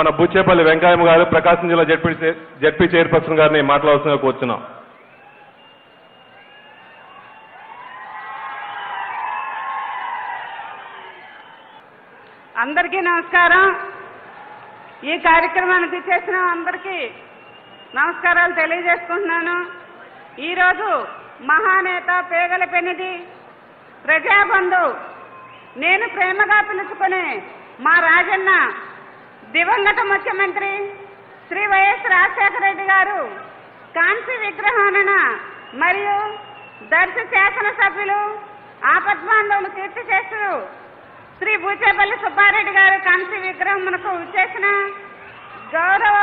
మన బుచ్చేపల్లి వెంకయ్య గారు ప్రకాశం జిల్లా జడ్పీ జడ్పీ చైర్పర్సన్ గారిని మాట్లాడాల్సిందిగా కూర్చున్నాం. అందరికీ నమస్కారం. ఈ కార్యక్రమానికి చేసిన అందరికీ నమస్కారాలు తెలియజేసుకుంటున్నాను. ఈరోజు మహానేత పేగల పెనిది ప్రజాబంధు. నేను ప్రేమగా పిలుచుకునే మా రాజన్న దివంగత ముఖ్యమంత్రి శ్రీ వైఎస్ రాజశేఖర రెడ్డి గారు కాంతి విగ్రహాన మరియు దర్శ శాసనసభ్యులు ఆపద్బాంధవులు కీర్తి చేస్తూ శ్రీ బూచేపల్లి సుబ్బారెడ్డి గారు కాంతి విగ్రహం మనకు చేసిన గౌరవ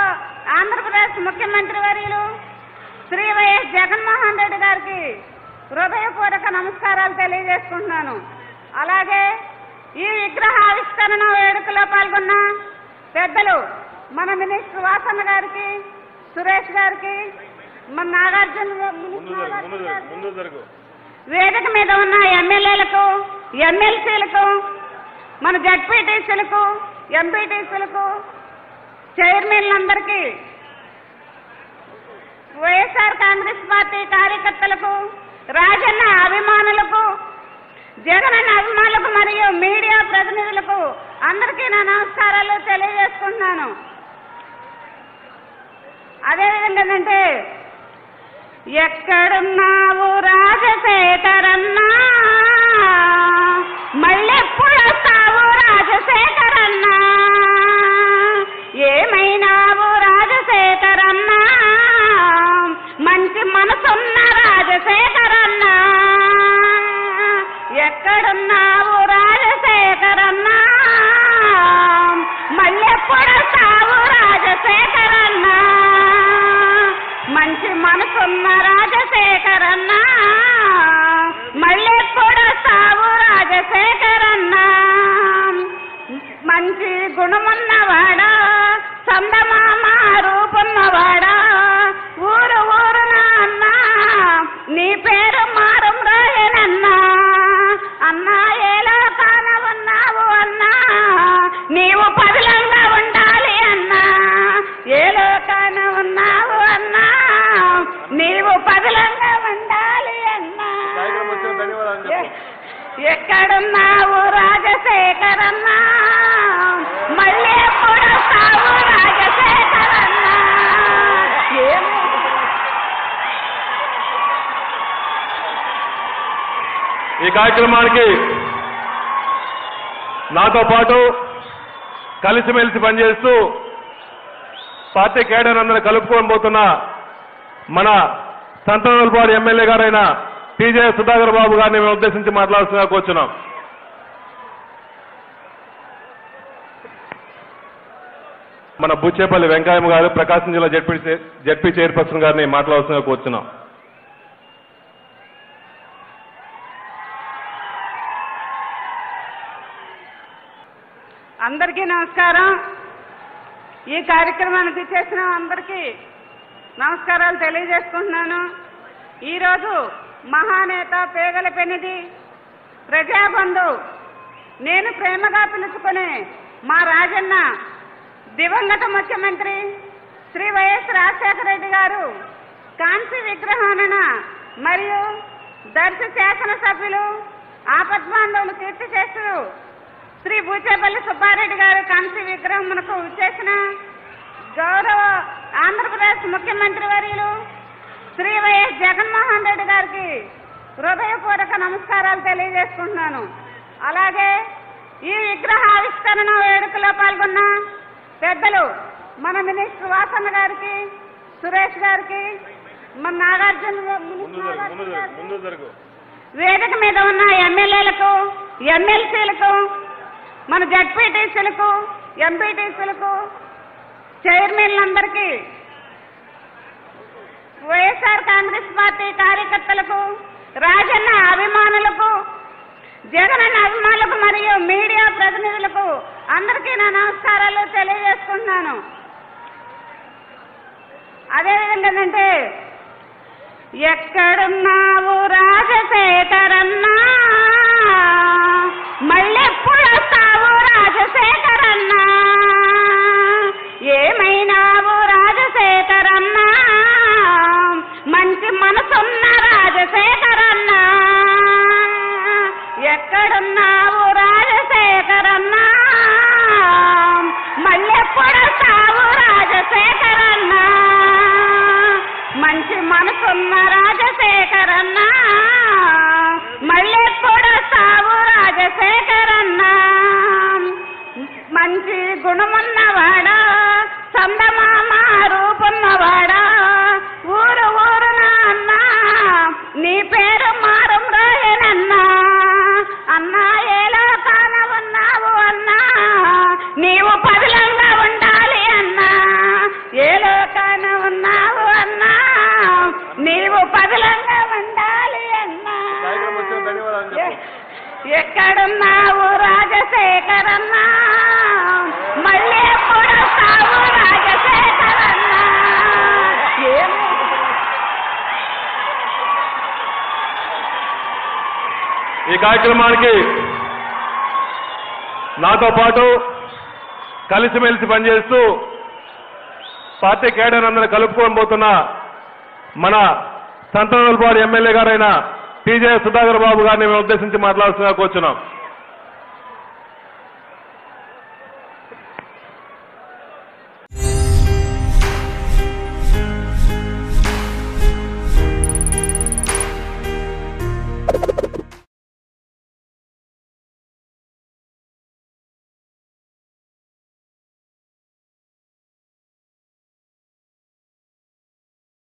ఆంధ్రప్రదేశ్ ముఖ్యమంత్రి వర్యులు శ్రీ వైఎస్ జగన్మోహన్ రెడ్డి గారికి హృదయపూర్వక నమస్కారాలు తెలియజేసుకుంటున్నాను. అలాగే ఈ విగ్రహ ఆవిష్కరణ వేడుకలో పాల్గొన్న పెద్దలు మన మినిస్టర్ వాసన్న గారికి సురేష్ గారికి మన నాగార్జున వేదిక మీద ఉన్న ఎమ్మెల్యేలకు ఎమ్మెల్సీలకు మన జడ్పీటీసీలకు ఎంపీటీసీలకు చైర్మన్లందరికీ వైఎస్ఆర్ కాంగ్రెస్ పార్టీ కార్యకర్తలకు రాజన్న అభిమానులకు జగనన్న అభిమానులకు మరియు మీడియా ప్రతినిధులకు అందరికీ నా నమస్కారాలు తెలియజేసుకుంటున్నాను. అదేవిధంగా ఏంటంటే ఎక్కడున్నావు రాజశేఖరన్న? ఎక్కడున్నావు రాజశేఖరన్నా? మళ్ళీ ఎప్పుడు రాజశేఖరన్నా? ఈ కార్యక్రమానికి నాతో పాటు కలిసిమెలిసి పనిచేస్తూ పార్టీ కేడర్ అందరూ కలుపుకొని పోతున్న మన సంతనోల్పాడు ఎమ్మెల్యే గారైన టీజే సుధాకర్ బాబు గారిని మేము ఉద్దేశించి మాట్లాడుతున్నా కూర్చున్నాం మన బుచ్చేపల్లి వెంకయ్య గారు ప్రకాశం జిల్లా జడ్పీ జడ్పీ చైర్పర్సన్ గారిని మాట్లాడుతున్నా కూర్చున్నాం అందరికీ నమస్కారం. ఈ కార్యక్రమానికి చేసిన అందరికీ నమస్కారాలు తెలియజేసుకుంటున్నాను. ఈరోజు మహానేత పేగల పెనిది. ప్రజాబంధు నేను ప్రేమగా పిలుచుకునే మా రాజన్న దివంగత ముఖ్యమంత్రి శ్రీ వైఎస్ రాజశేఖర రెడ్డి గారు కాంతి విగ్రహాన మరియు దర్శ శాసనసభ్యులు ఆపద్బాంధవులు కీర్తి చేస్తూ శ్రీ బూచేపల్లి సుబ్బారెడ్డి గారు కాంతి విగ్రహం మనకు చేసిన గౌరవ ఆంధ్రప్రదేశ్ ముఖ్యమంత్రి వర్యులు శ్రీ వైఎస్ జగన్మోహన్ రెడ్డి గారికి హృదయపూర్వక నమస్కారాలు తెలియజేసుకుంటున్నాను. అలాగే ఈ విగ్రహ ఆవిష్కరణ వేడుకలో పాల్గొన్న పెద్దలు మన మినిస్టర్ వాసన్న గారికి సురేష్ గారికి మన నాగార్జున వేదిక మీద ఉన్న ఎమ్మెల్యేలకు ఎమ్మెల్సీలకు మన జడ్పీటీసీలకు ఎంపీటీసీలకు చైర్మన్లందరికీ వైఎస్ఆర్ కాంగ్రెస్ పార్టీ కార్యకర్తలకు రాజన్న అభిమానులకు జగనన్న అభిమానులకు మరియు మీడియా ప్రతినిధులకు అందరికీ నా నమస్కారాలు తెలియజేసుకుంటున్నాను. అదేవిధంగా ఏంటంటే ఎక్కడున్నావు మంచి మనసున్న రాజశేఖరన్న. ఎక్కడున్నావు రాజశేఖరన్న? మళ్ళెప్పుడొస్తావు రాజశేఖరన్న? మంచి మనసున్న ఎక్కడున్నావు రాజశేఖరన్నా? మళ్ళీ ఎప్పుడొస్తావు రాజశేఖరన్నా? ఈ కార్యక్రమానికి నాతో పాటు కలిసిమెలిసి పనిచేస్తూ పార్టీ కేడర్ అందరూ కలుపుకొని పోతున్న మన సంతనోల్పాడు ఎమ్మెల్యే గారైన టీజే సుధాకర్ బాబు గారిని మేము ఉద్దేశించి మాట్లాడుతున్నా కూర్చున్నాం.